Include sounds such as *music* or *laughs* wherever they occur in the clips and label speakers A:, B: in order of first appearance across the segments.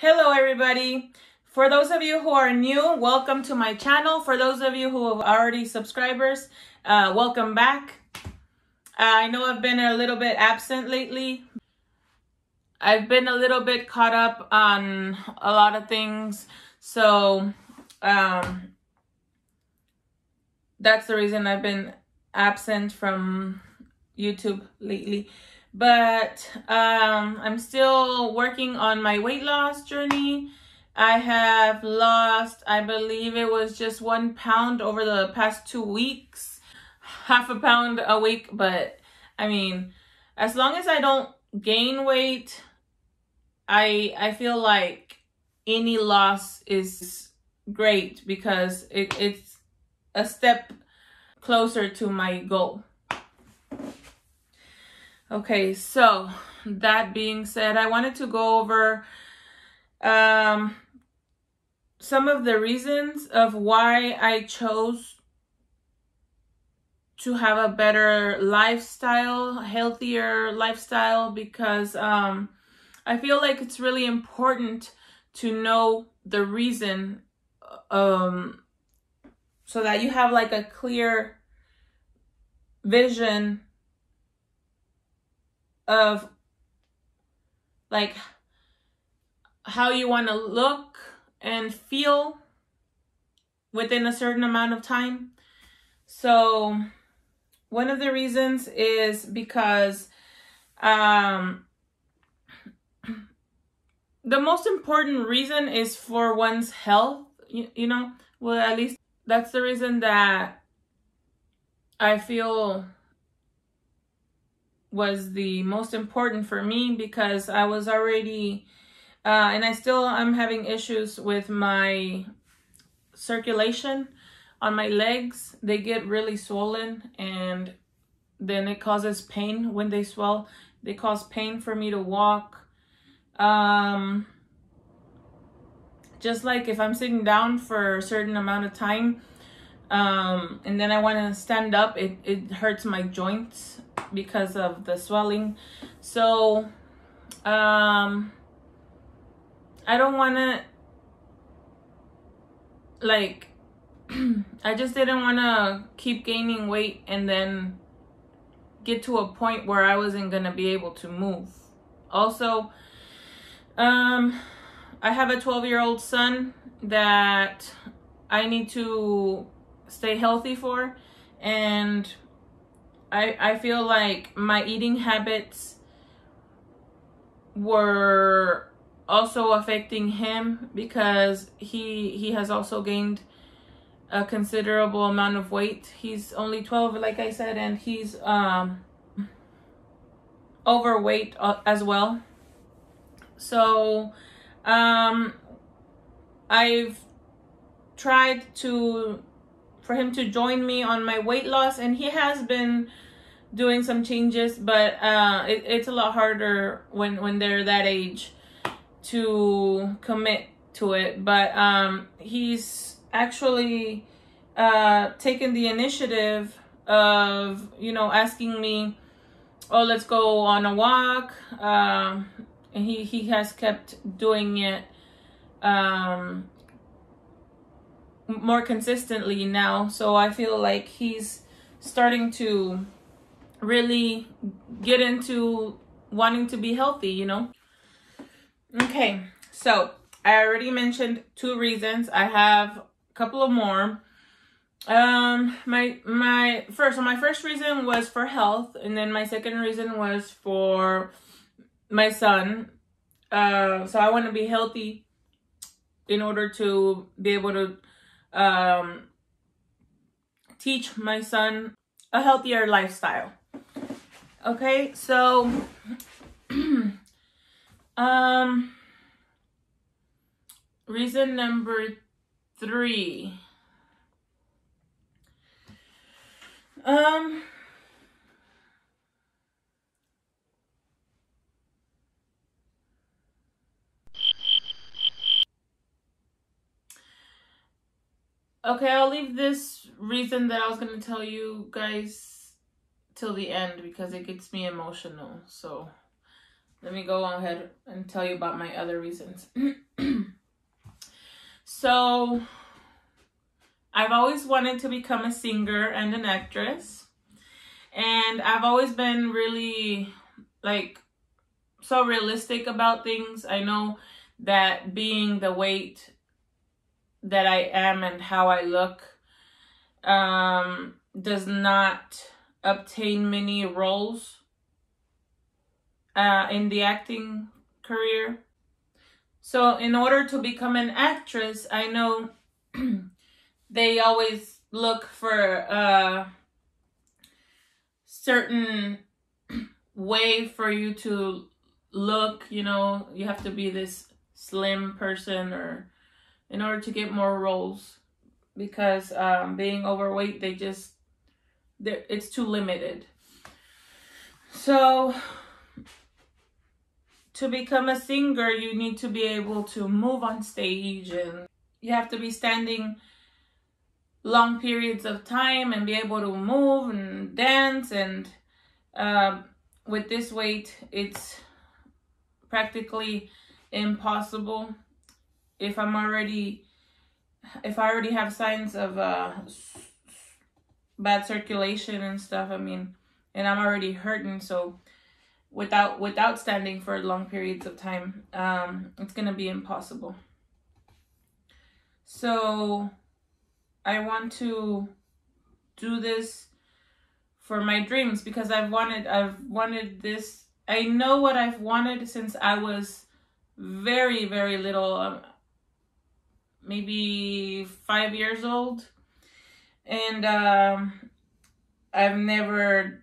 A: Hello everybody. For those of you who are new, welcome to my channel. For those of you who have already subscribers, uh, welcome back. Uh, I know I've been a little bit absent lately. I've been a little bit caught up on a lot of things. So, um, that's the reason I've been absent from YouTube lately but um, I'm still working on my weight loss journey. I have lost, I believe it was just one pound over the past two weeks, half a pound a week. But I mean, as long as I don't gain weight, I I feel like any loss is great because it, it's a step closer to my goal. Okay, so that being said, I wanted to go over um, some of the reasons of why I chose to have a better lifestyle, healthier lifestyle, because um, I feel like it's really important to know the reason um, so that you have like a clear vision of like how you want to look and feel within a certain amount of time. So one of the reasons is because um the most important reason is for one's health, you, you know, well at least that's the reason that I feel was the most important for me because I was already, uh, and I still am having issues with my circulation on my legs. They get really swollen and then it causes pain when they swell. They cause pain for me to walk. Um, just like if I'm sitting down for a certain amount of time, um, and then I want to stand up, it, it hurts my joints because of the swelling. So, um, I don't want to, like, *clears throat* I just didn't want to keep gaining weight and then get to a point where I wasn't going to be able to move. Also, um, I have a 12 year old son that I need to stay healthy for and I I feel like my eating habits were also affecting him because he he has also gained a considerable amount of weight. He's only 12 like I said and he's um overweight uh, as well. So um I've tried to for him to join me on my weight loss and he has been doing some changes but uh, it, it's a lot harder when when they're that age to commit to it. But um, he's actually uh, taken the initiative of you know asking me oh let's go on a walk. Um, and he he has kept doing it um, more consistently now. So I feel like he's starting to really get into wanting to be healthy, you know? Okay, so I already mentioned two reasons. I have a couple of more. Um, my, my first, so my first reason was for health. And then my second reason was for my son. Uh, so I want to be healthy in order to be able to um, teach my son a healthier lifestyle. Okay, so *clears throat* um reason number 3 um Okay, I'll leave this reason that I was going to tell you guys till the end because it gets me emotional. So let me go ahead and tell you about my other reasons. *clears throat* so I've always wanted to become a singer and an actress. And I've always been really like so realistic about things. I know that being the weight that I am and how I look um, does not obtain many roles uh, in the acting career. So in order to become an actress, I know *clears throat* they always look for a certain *clears throat* way for you to look, you know, you have to be this slim person or in order to get more roles because um, being overweight, they just, it's too limited. So to become a singer, you need to be able to move on stage and you have to be standing long periods of time and be able to move and dance and uh, with this weight it's practically impossible if i'm already if i already have signs of uh, bad circulation and stuff i mean and i'm already hurting so without without standing for long periods of time um it's gonna be impossible. So I want to do this for my dreams because I've wanted I've wanted this I know what I've wanted since I was very very little um, maybe 5 years old and um I've never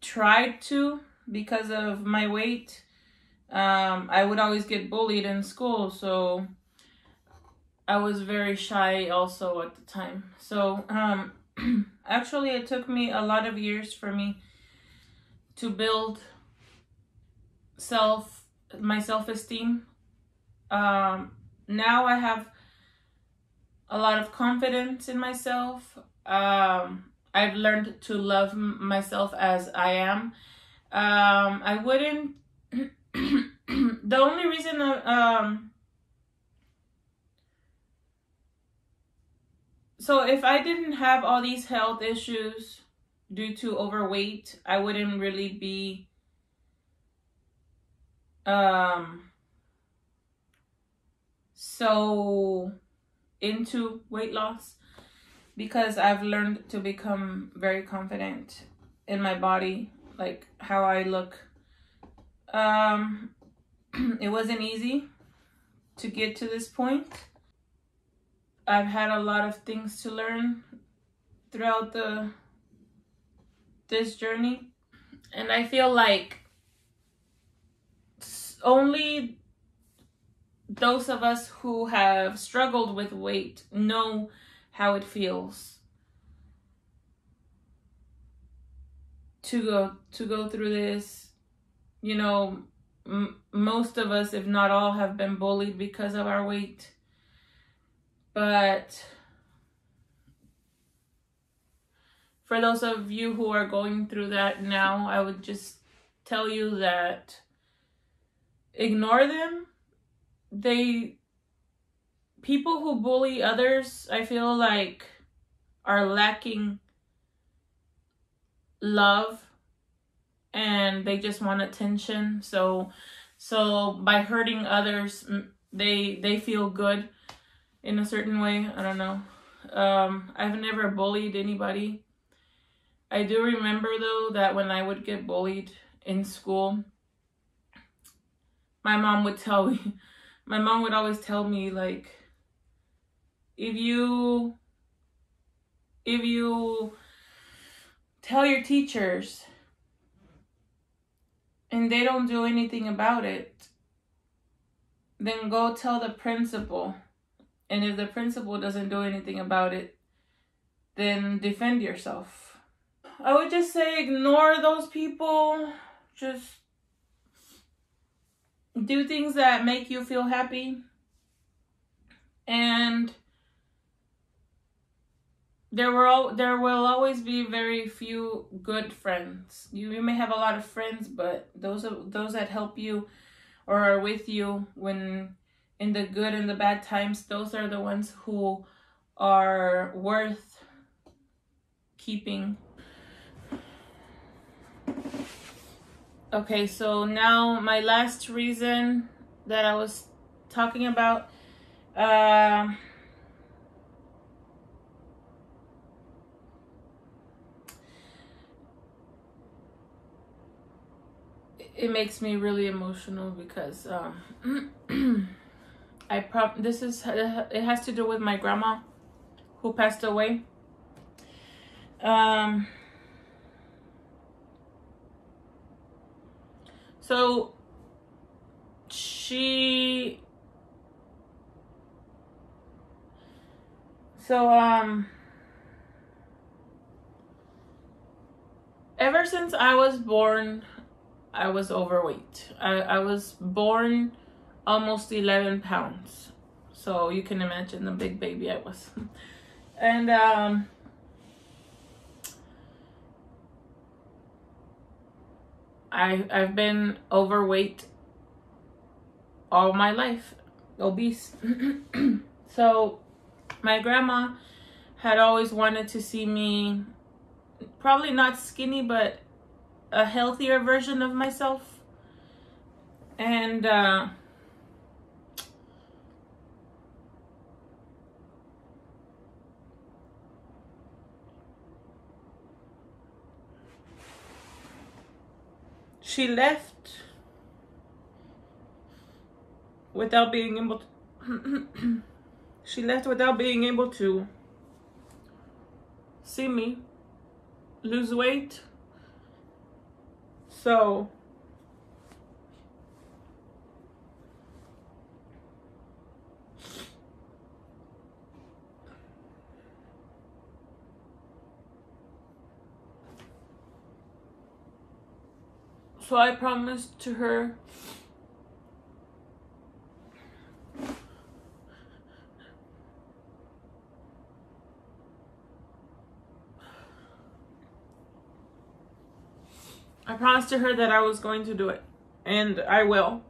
A: tried to because of my weight um I would always get bullied in school so I was very shy also at the time. So um, *clears throat* actually it took me a lot of years for me to build self my self-esteem. Um, now I have a lot of confidence in myself. Um, I've learned to love myself as I am. Um, I wouldn't. *clears throat* the only reason um, so if I didn't have all these health issues due to overweight, I wouldn't really be um so into weight loss because I've learned to become very confident in my body, like how I look. Um *clears throat* it wasn't easy to get to this point I've had a lot of things to learn throughout the this journey and I feel like only those of us who have struggled with weight know how it feels to go to go through this you know most of us if not all have been bullied because of our weight but for those of you who are going through that now, I would just tell you that ignore them. They, people who bully others, I feel like are lacking love and they just want attention. So, so by hurting others, they, they feel good in a certain way. I don't know. Um, I've never bullied anybody. I do remember though that when I would get bullied in school, my mom would tell me, my mom would always tell me like, if you, if you tell your teachers and they don't do anything about it, then go tell the principal and if the principal doesn't do anything about it, then defend yourself. I would just say ignore those people. Just do things that make you feel happy. And there will there will always be very few good friends. You, you may have a lot of friends, but those are those that help you or are with you when in the good and the bad times, those are the ones who are worth keeping. Okay, so now my last reason that I was talking about. Uh, it makes me really emotional because um, *clears throat* I prob this is it has to do with my grandma who passed away. Um, so she so um ever since I was born I was overweight. I, I was born almost 11 pounds. So you can imagine the big baby I was. *laughs* And um, I, I've been overweight all my life, obese. *clears throat* so my grandma had always wanted to see me probably not skinny, but a healthier version of myself. And uh, she left without being able to *clears throat* she left without being able to see me lose weight. So So I promised to her I promised to her that I was going to do it, and I will.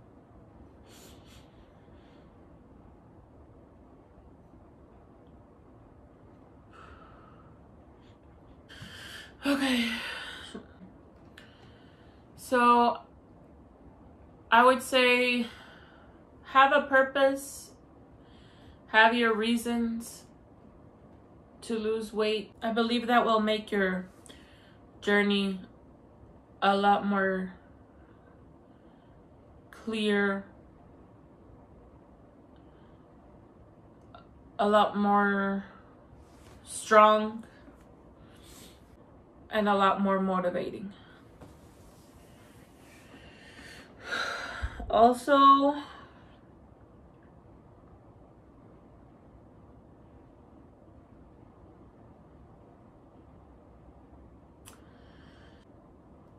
A: Okay. So, I would say have a purpose, have your reasons to lose weight. I believe that will make your journey a lot more clear, a lot more strong, and a lot more motivating. Also,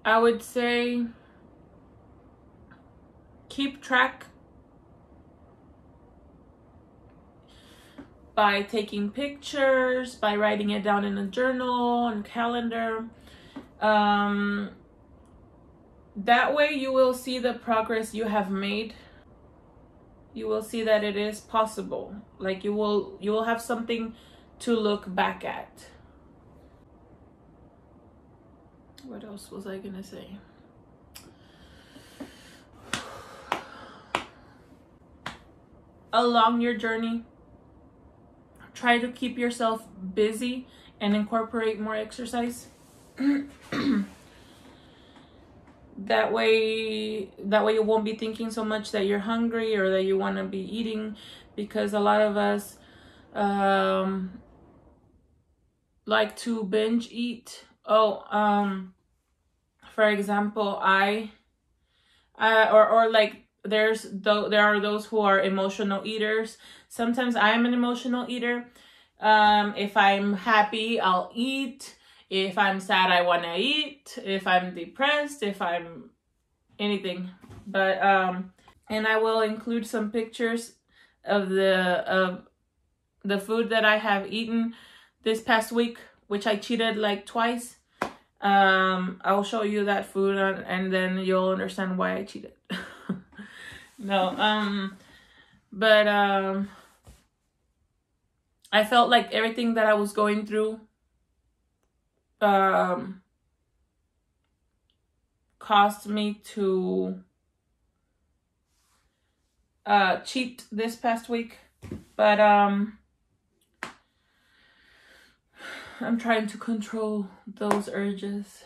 A: I would say keep track by taking pictures, by writing it down in a journal and calendar. Um, that way you will see the progress you have made. You will see that it is possible. Like you will you will have something to look back at. what else was I gonna say? Along your journey, try to keep yourself busy and incorporate more exercise. *clears throat* that way that way you won't be thinking so much that you're hungry or that you want to be eating because a lot of us um like to binge eat. Oh um for example i uh, or or like there's though there are those who are emotional eaters. Sometimes i'm an emotional eater. Um if i'm happy i'll eat if i'm sad i want to eat. If i'm depressed if i'm anything. But um and i will include some pictures of the of the food that i have eaten this past week which i cheated like twice. Um i'll show you that food and then you'll understand why i cheated. *laughs* No um but um I felt like everything that I was going through um caused me to uh cheat this past week. But um I'm trying to control those urges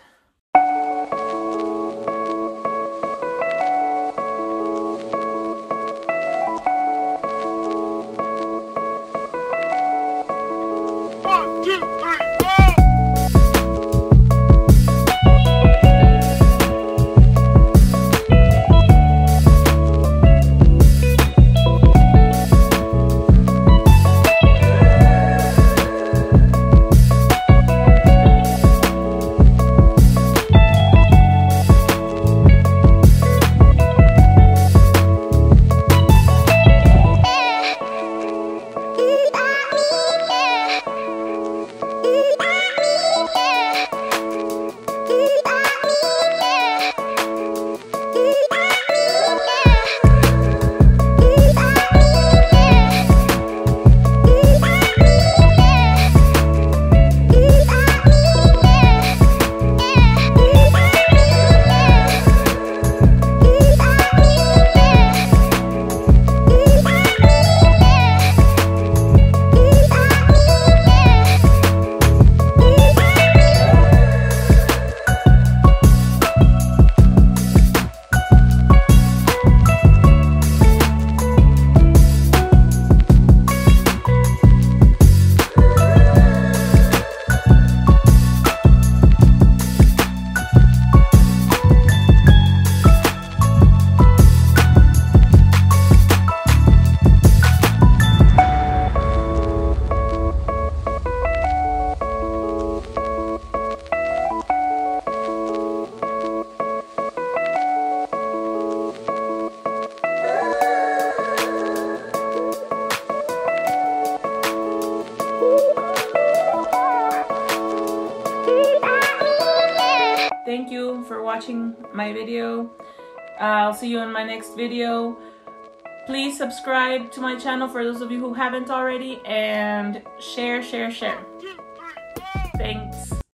A: I'll see you in my next video. Please subscribe to my channel for those of you who haven't already and share, share, share.